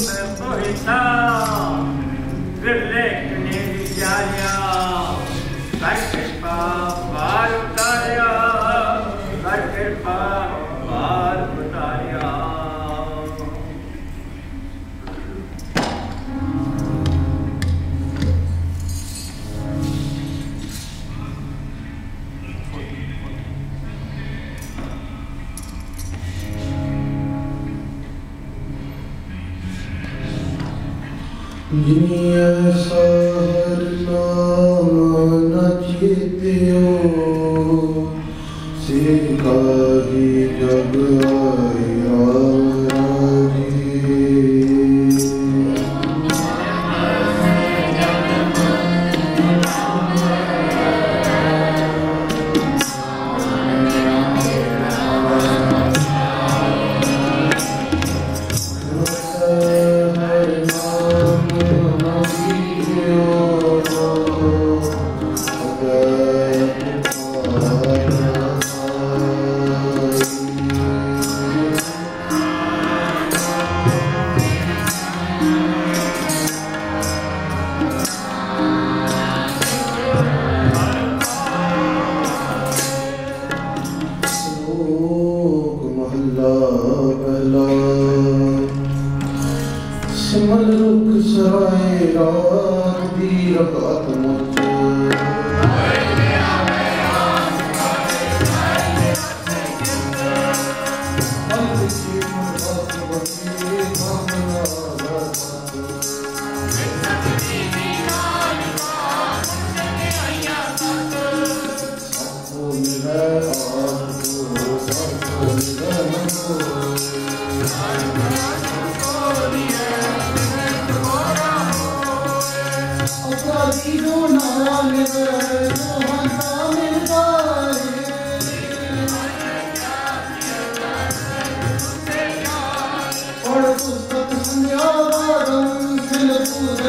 remember it now.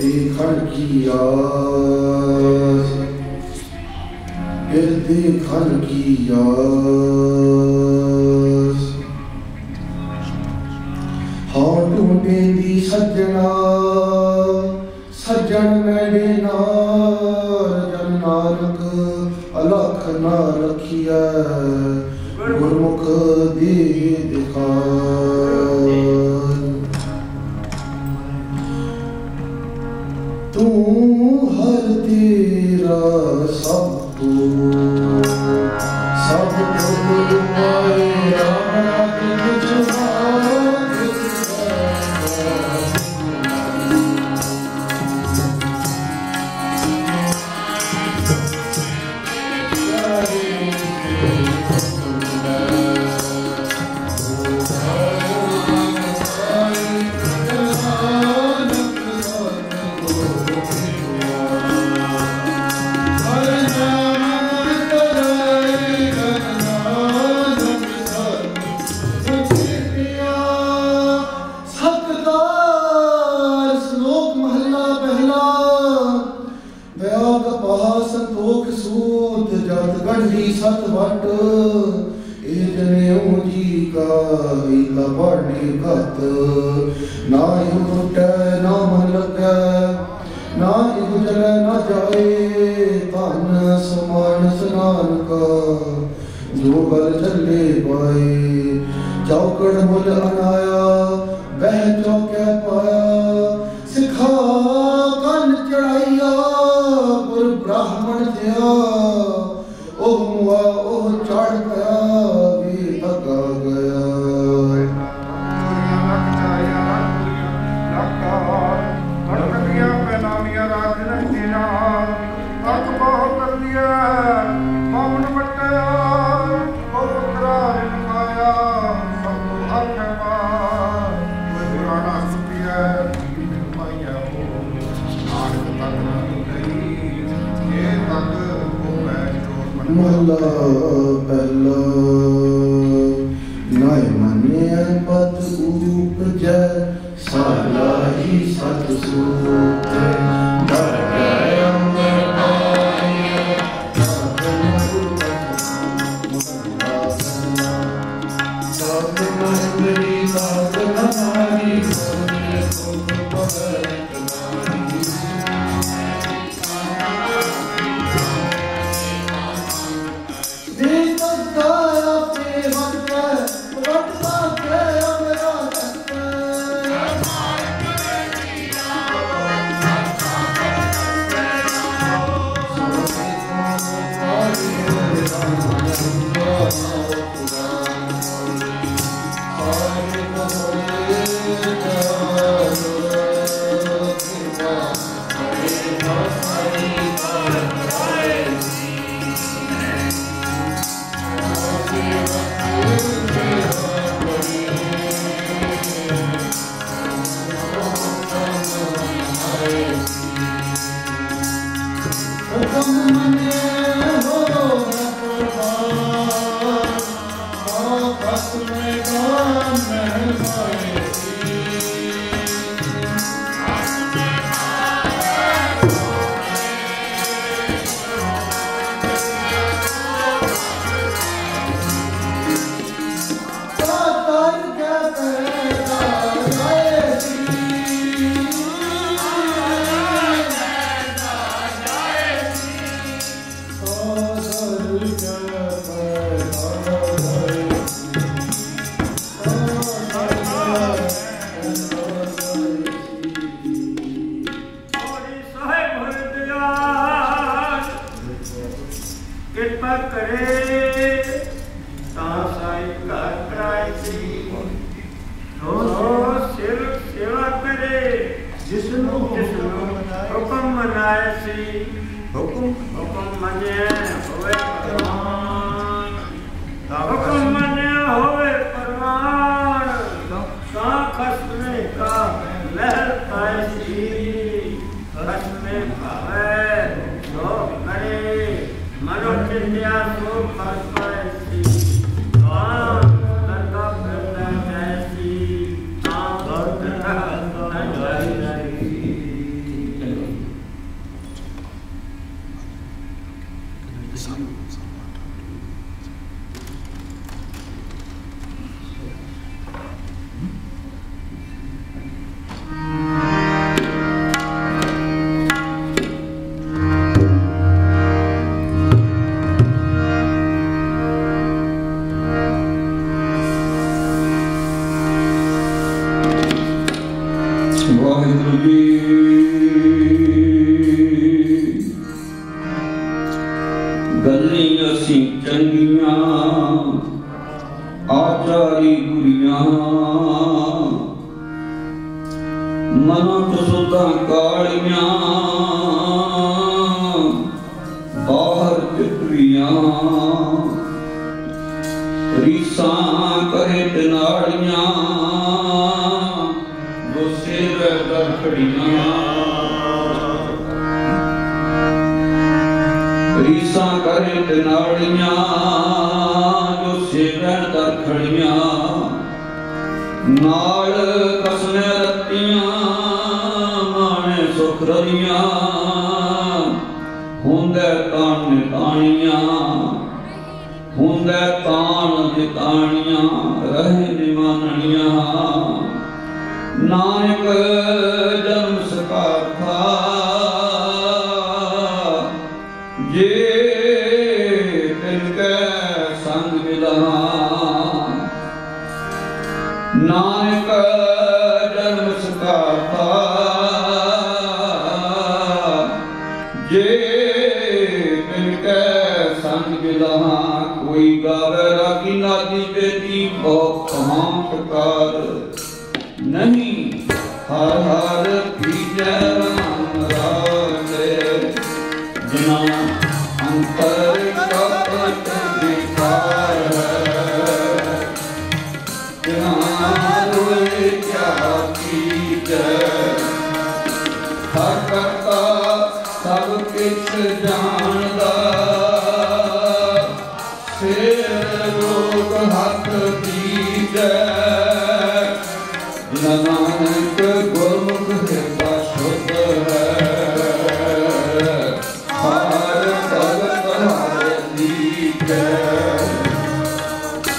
دي خلقيات بيدي خلقيات هارو بيدي سجنا سجن میرے نال جن نالک الکھ نہ رکھیا گرمکھ دی people love, oh, I. کرے۔ سائی کار کرائی صرف سیوا کرے۔ جس حکم منائے سی۔ حکم۔ حکم منے ہوئے پروان۔ حکم منے ہوئے پروان۔ کہاں قسمے کا لہر پائے سی۔ قسمے کا ہے ਮਨੋ Waheguru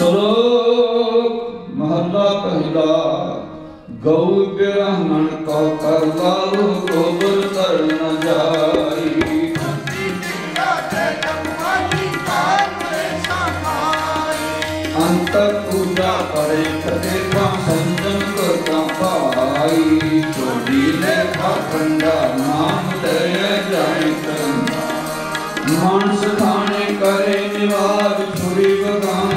ਸ਼ਲੋਕ ਮਹਲਾ ਪਹਿਲਾ, ਗਊ ਬਿਰਹਮਣ ਕਉ ਕਰ ਲਾਲੋ, ਗੋਬਰ ਤਰਨ ਨ ਜਾਈ। ਅੰਤਰ ਪੂਜਾ ਕਰੇ ਕਦੇ ਕਾ ਸੰਜਮ ਕਰਤਾ ਪਾਈ ਚੋੜੀ ਲੈ ਖੰਡਾ, ਨਾਮ ਲੈ ਜਾਈ ਤਨ ਮਾਨਸ ਥਾਣੇ ਕਰੇ ਨਿਵਾਜ, ਛੁਰੀ ਬਗਾਨ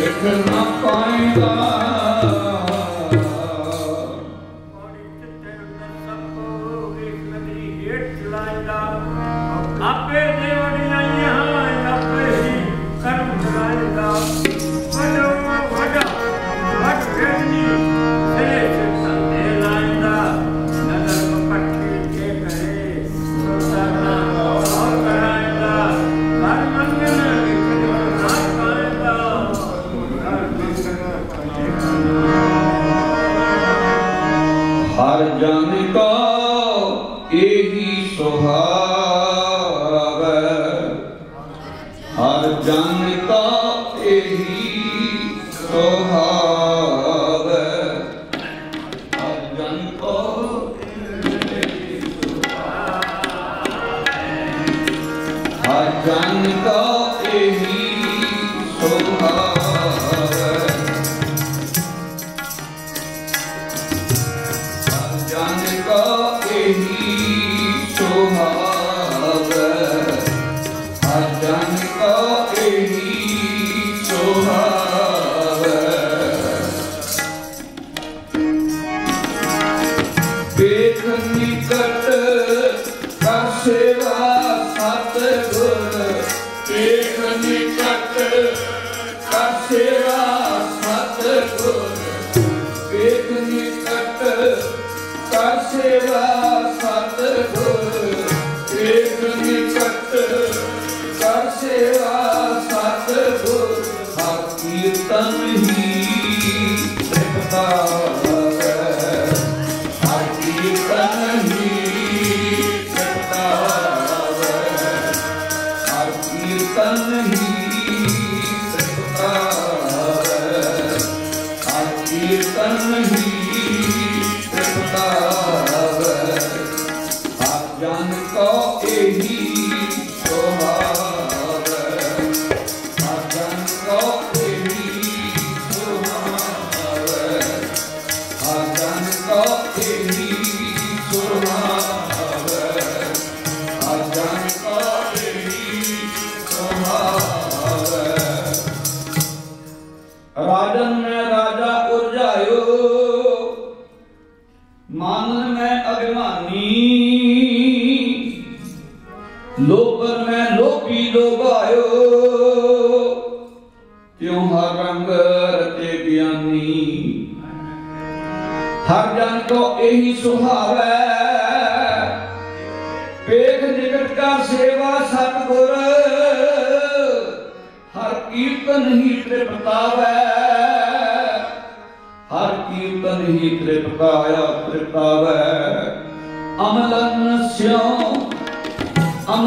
Take find us.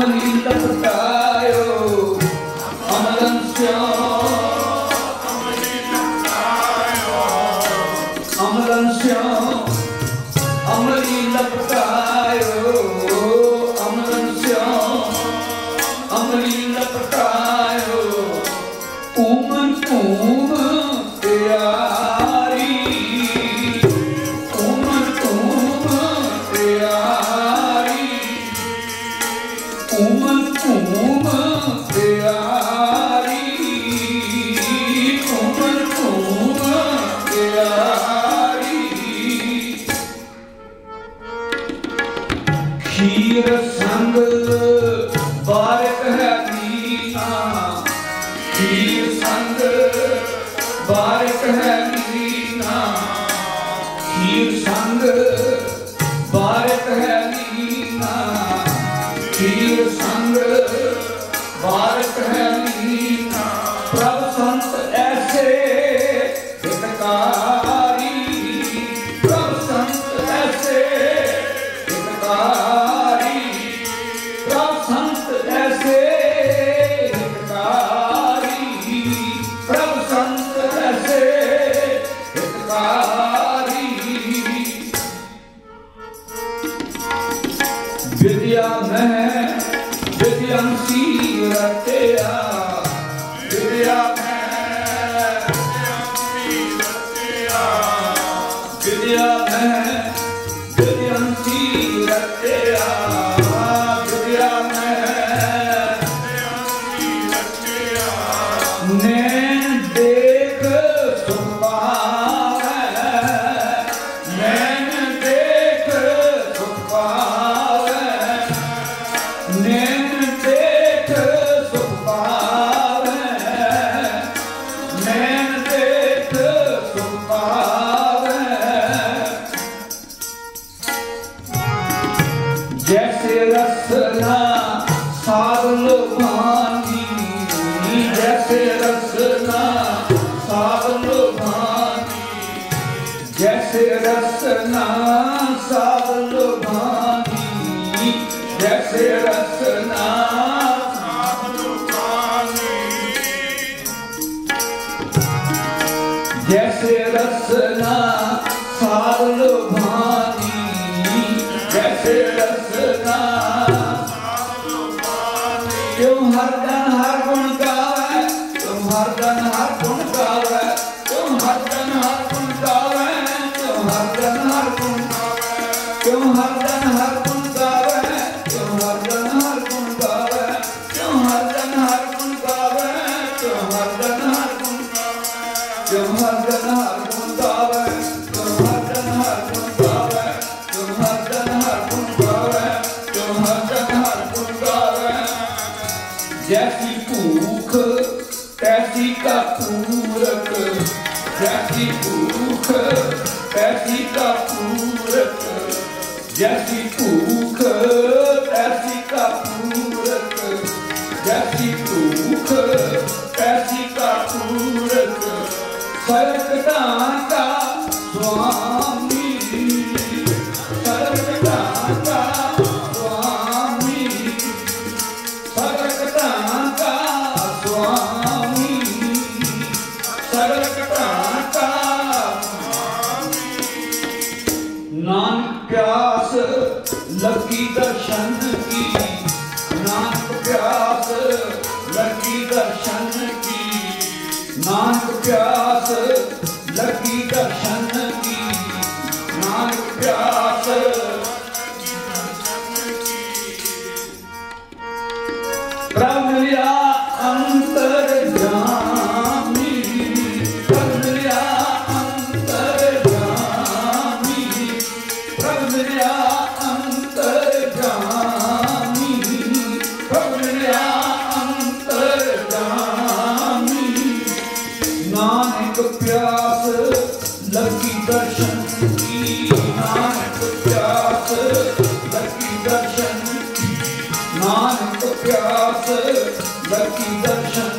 Amalita Patayo Amalam Shyam ਰੇ ਸਿੱਧਕਾਰ ਜੈਸੇ ਰਸਨਾ ਸਾਧ ਲੋਕਾਂ ਦੀ ਜੈਸੇ ਰਸਨਾ ਜੈਸੀ ਭੂਖ ਤੈਸੀ ਕਾ ਪੂਰਕ ਜੈਸੀ ਭੂਖ ਤੈਸੀ ਕਾ ਪੂਰਕ ਜੈਸੀ ਭੂਖ ਤੈਸੀ ਕਾ ਪੂਰਕ ਜੈਸੀ ਭੂਖ ਤੈਸੀ ਕਾ ਪੂਰਕ ਸਰਕ ਦਾ ਕਾ But he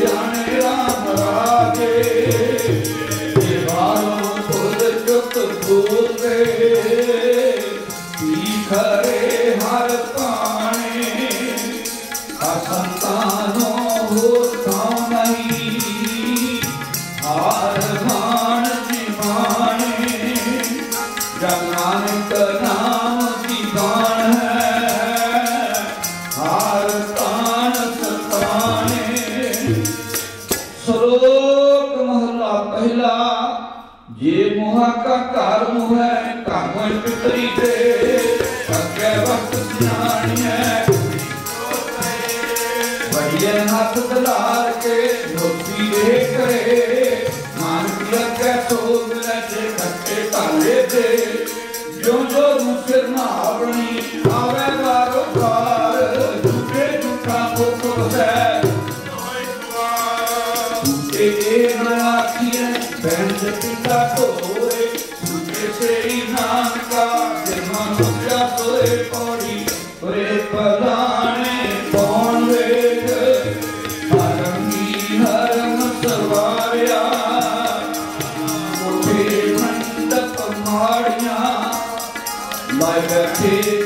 ਜਾਣੇ ਰਾਮ ਰਾਜੇ। Thank you.